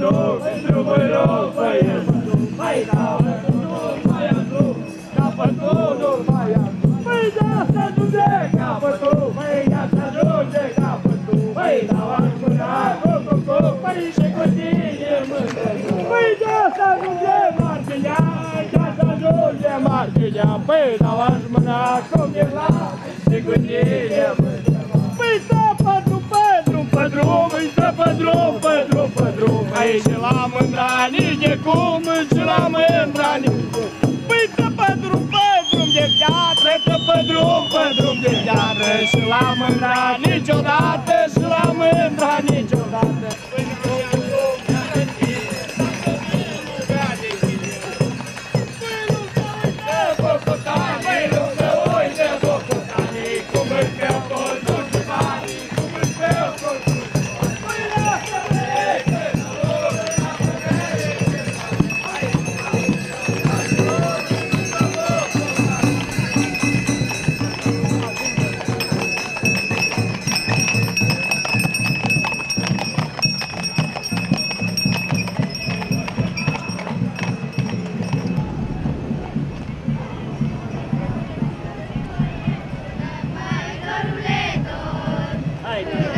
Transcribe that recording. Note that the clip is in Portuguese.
drum, pentru voi rog, băieți, mai dau, mai drum, capătul, nu mai am. Păi da, să ajunge capătul, păi da, să ajunge capătul, păi da, aș mâna, cu, cu, cu, păi și cu tine mână. Păi da, să ajunge marginea, da, să ajunge marginea, păi da, aș mâna, cu la, și cu tine mână. Păi da, patru, patru, patru, păi da, am îndranit de cum îți l-am îndranit Hi.